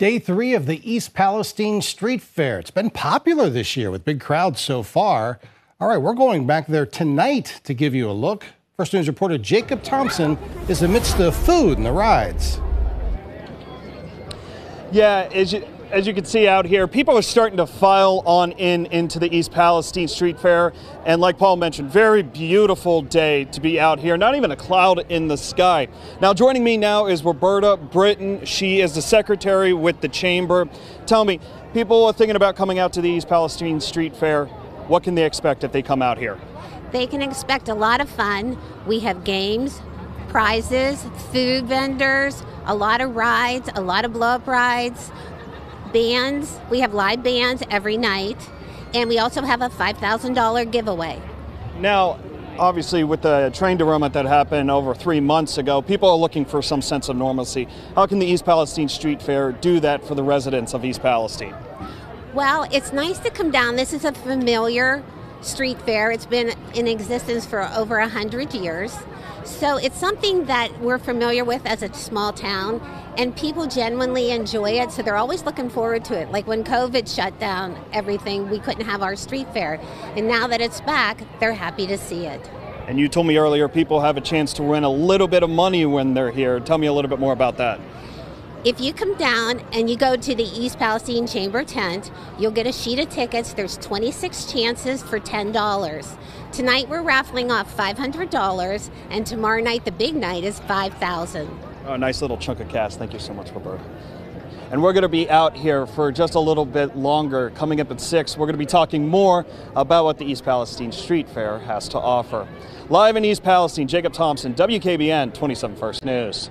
Day three of the East Palestine Street Fair. It's been popular this year with big crowds so far. All right, we're going back there tonight to give you a look. First News reporter Jacob Thompson is amidst the food and the rides. Yeah, as you, as you can see out here, people are starting to file on in into the East Palestine Street Fair. And like Paul mentioned, very beautiful day to be out here. Not even a cloud in the sky. Now, joining me now is Roberta Brittain. She is the secretary with the chamber. Tell me, people are thinking about coming out to the East Palestine Street Fair. What can they expect if they come out here? They can expect a lot of fun. We have games, prizes, food vendors, a lot of rides, a lot of blow up rides bands. We have live bands every night, and we also have a $5,000 giveaway. Now, obviously, with the train derailment that happened over three months ago, people are looking for some sense of normalcy. How can the East Palestine Street Fair do that for the residents of East Palestine? Well, it's nice to come down. This is a familiar street fair. It's been in existence for over a hundred years. So it's something that we're familiar with as a small town, and people genuinely enjoy it. So they're always looking forward to it. Like when COVID shut down everything, we couldn't have our street fair. And now that it's back, they're happy to see it. And you told me earlier people have a chance to win a little bit of money when they're here. Tell me a little bit more about that. If you come down and you go to the East Palestine Chamber tent, you'll get a sheet of tickets. There's 26 chances for $10. Tonight we're raffling off $500, and tomorrow night the big night is 5000 Oh, nice little chunk of cash. Thank you so much, Roberta. And we're going to be out here for just a little bit longer. Coming up at 6, we're going to be talking more about what the East Palestine Street Fair has to offer. Live in East Palestine, Jacob Thompson, WKBN 27 First News.